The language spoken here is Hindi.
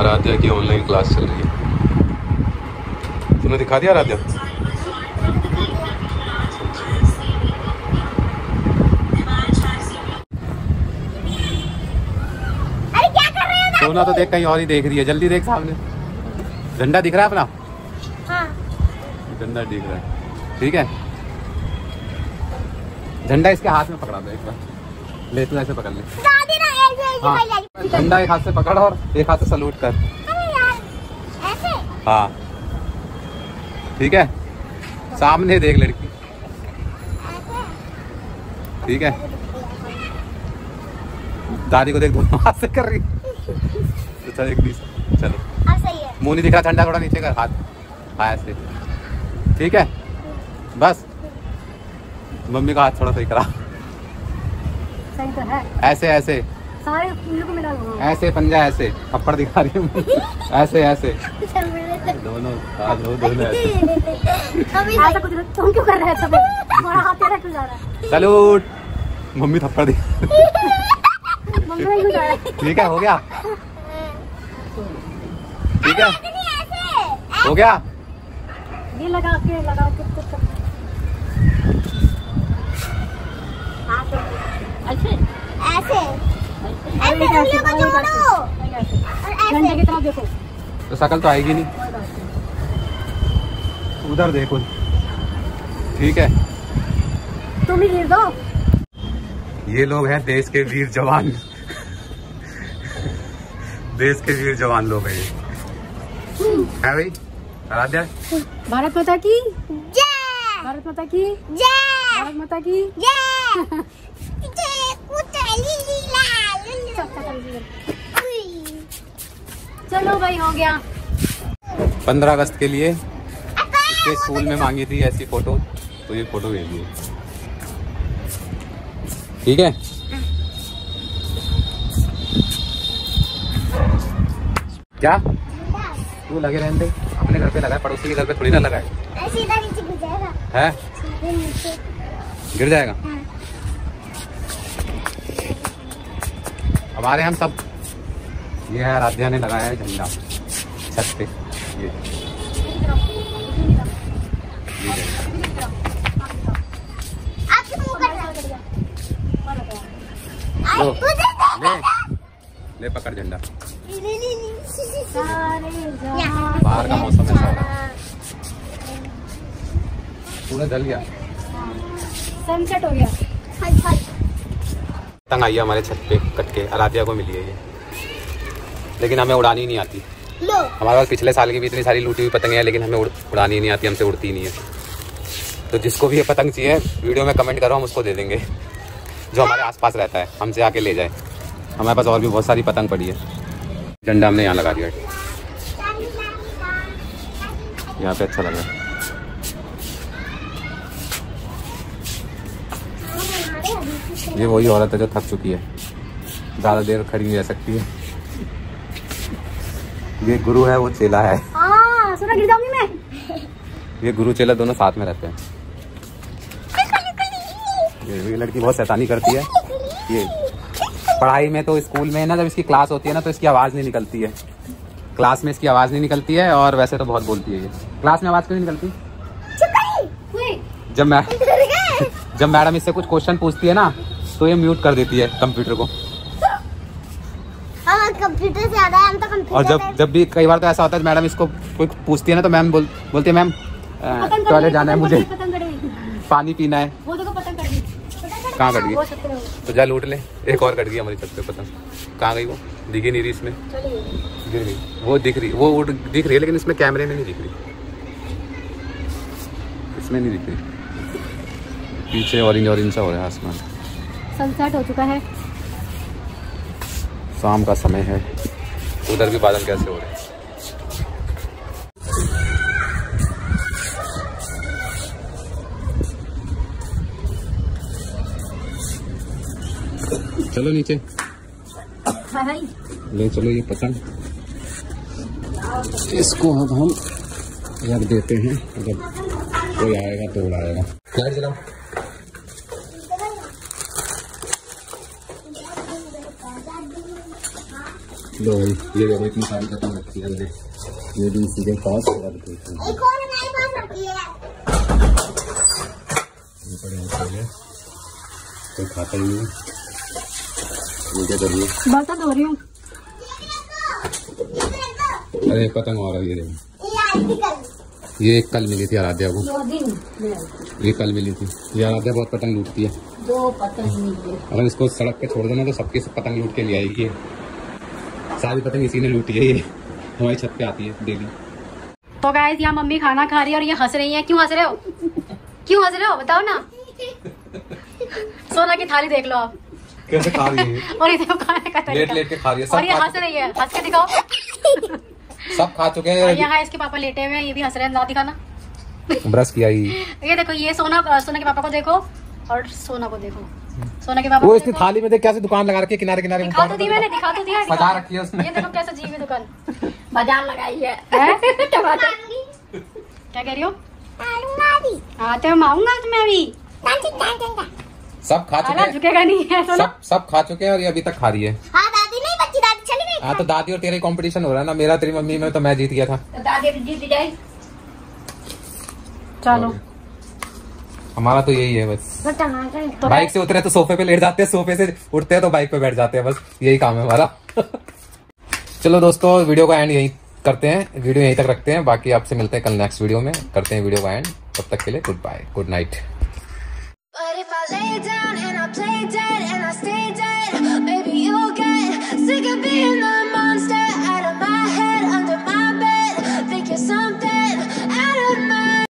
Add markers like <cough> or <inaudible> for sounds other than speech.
आराध्या की ऑनलाइन क्लास चल रही है। तूने दिखा दिया आराध्या? सोना तो देख कहीं और ही देख रही है। जल्दी देख सामने। झंडा दिख रहा है अपना? झंडा हाँ दिख रहा है। ठीक है? झंडा इसके हाथ में पकड़ा दो एक बार। ले तू ऐसे पकड़ ले। दादी ना ऐसे ऐसे हाँ। एक हाथ से पकड़ और एक हाथ से सलूट कर। अरे यार ऐसे? हाँ। ठीक है? सामने देख लड़की। ठीक है? दादी को देख दोनों हाथ से कर रही चल एक चलो। है मुँह नहीं दिख रहा ठंडा थोड़ा नीचे कर हाथ। हाँ ऐसे ठीक है? बस। मम्मी का हाथ थोड़ा सही करा। सही तो है। ऐसे ऐसे। सारे को मिला ऐसे पंजा ऐसे। थप्पड़ दिखा रही है ऐसे ऐसे। दोनों दोनों ऐसा। कुछ तुम क्यों कर रहे हो सब? हाथ तेरा क्यों जा रहा है? सलूट। मम्मी थप्पड़ दी। है ठीक है हो गया। ठीक है। हो गया। ये लगा के लगा के ऐसे ऐसे ऐसे उंगलियों को जोड़ो। और ऐसे की तरफ़ देखो तो शकल तो आएगी नहीं। उधर देखो। ठीक है। तुम ही गिर दो। ये लोग हैं देश के वीर जवान। देश के वीर जवान लोग हैं ये। है भाई? आराध्या? भारत माता की? जय। भारत माता की? जय। भारत माता की? जय। <laughs> चलो भाई हो गया। पंद्रह अगस्त के लिए इसके स्कूल में मांगी थी ऐसी फ़ोटो तो ये फ़ोटो भेज दी ठीक है? क्या? तू लगे रहने दे। अपने घर पे लगाए पड़ोसी के घर पे थोड़ी ना लगाए। ऐसे गिर जाएगा। है? गिर जाएगा? हमारे हम सब। ये है आराध्या ने लगाया है झंडा। छत पे। ये। कर लो, ले। ले। पकड़ झंडा। बाहर का मौसम हो है। पूरा जल गया। सनसेट हो गया। हट हट पतंग आई है हमारे छत पे कट के आराध्या को मिली है ये। लेकिन हमें उड़ानी नहीं आती। हमारे पास पिछले साल की भी इतनी सारी लूटी हुई पतंगें हैं लेकिन हमें उड़, उड़ानी नहीं आती हमसे उड़ती नहीं है। तो जिसको भी ये पतंग चाहिए वीडियो में कमेंट करो हम उसको दे देंगे। जो हमारे आसपास रहता है हमसे आके ले जाए। हमारे पास और भी बहुत सारी पतंग पड़ी है। झंडा हमने यहाँ लगा दिया। यहाँ पे अच्छा लगा। ये वही औरत है जो थक चुकी है। ज़्यादा देर खड़ी नहीं रह सकती है। ये गुरु है वो चेला है। सुना गिर मैं? ये गुरु चेला दोनों साथ में रहते हैं। ये ये लड़की बहुत शैतानी करती है। ये पढ़ाई में तो स्कूल में ना जब इसकी क्लास होती है ना तो इसकी आवाज़ नहीं निकलती है। क्लास में इसकी आवाज़ नहीं निकलती है और वैसे तो बहुत बोलती है ये। क्लास में आवाज़ क्यों नहीं निकलती? जब मैं जब मैडम इससे कुछ क्वेश्चन पूछती है ना तो ये म्यूट कर देती है कंप्यूटर को। हाँ कंप्यूटर से आता है हम तो कंप्यूटर और जब जब भी कई बार तो ऐसा होता है मैडम इसको कोई पूछती है ना तो मैम बोल बोलती है मैम टॉयलेट जाना है मुझे। पानी पीना है। कहाँ कट गई? तो जा लूट ले। एक और कट गई हमारी छत पे पतंग। कहाँ गई वो? दिखी नहीं रही इसमें। गिर गई वो दिख रही वो दिख रही है लेकिन इसमें कैमरे में नहीं दिख रही। इसमें नहीं दिख रही। पीछे ऑरेंज ऑरेंज सा हो रहा है आसमान। सनसेट हो चुका है। शाम का समय है। उधर भी बादल कैसे हो रहे हैं? चलो नीचे। हाँ ले चलो ये पतंग। इसको अब हम रख देते हैं। अगर कोई आएगा तो उड़ाएगा। लाइट जलाओ लो भाई ये देखो इतनी सारी खत्म रखी है हमने। ये भी इसी के पास और देखो एक और हमारे पास रखी है। ये पड़े हैं पहले कोई खाता ही नहीं। ये क्या कर रही है? बर्तन धो रही हूँ। अरे पतंग आ रही है ये आई थी कल। ये एक कल मिली थी आराध्या को। दो दिन ये कल मिली थी। ये आराध्या बहुत पतंग लूटती है। दो पतंग अगर इसको सड़क पे छोड़ देना तो सबकी सब पतंग लूट के ले आएगी। सारी पतंग इसी ने लूटी है ये। हमारी छत पे आती है डेली। तो गाइस यहाँ मम्मी खाना खा रही है और ये हंस रही है। क्यों हंस रहे हो? क्यों हंस रहे हो? बताओ ना। सोना की थाली देख लो आप। कैसे खा रही है? और इधर खाने का लेट लेट के खा रही है। और ये हंस रही है। हंस के दिखाओ। सब खा चुके हैं। यहाँ इसके पापा लेटे हुए हैं। ये भी हंस रहे हैं। ना दिखाना। ब्रश किया ये देखो ये सोना सोना के पापा को देखो। और सोना को देखो। सोना के पापा वो इसने थाली में देख कैसे दुकान लगा रखी है किनारे किनारे दिखा तो दी मैंने दिखा तो दिया सजा रखी है उसने। ये देखो कैसे जी हुई दुकान। <laughs> बाज़ार लगाई है। हैं? <laughs> टमाटर। क्या कह रही हो? हाँ तो मैं आऊँगा तुम्हें अभी। सब खा चुके हैं। झुकेगा नहीं है सोना। सब सब खा चुके हैं और ये अभी तक खा रही है। हाँ दादी नहीं बच्ची दादी चली गई। हाँ तो दादी और तेरा कंपटीशन हो रहा है ना। मेरा तेरी मम्मी में तो मैं जीत गया था। दादी जीत जाए चलो। हमारा तो यही है बस। तो बाइक से उतरे तो सोफे पे लेट जाते हैं सोफे से उठते हैं तो बाइक पे बैठ जाते हैं बस यही काम है हमारा। <laughs> चलो दोस्तों वीडियो का एंड यही करते हैं। वीडियो यहीं तक रखते हैं। बाकी आपसे मिलते हैं कल नेक्स्ट वीडियो में। करते हैं वीडियो का एंड। तब तक के लिए good bye good night But if I lay down and I play dead and I stay dead, baby, you'll get sick of being the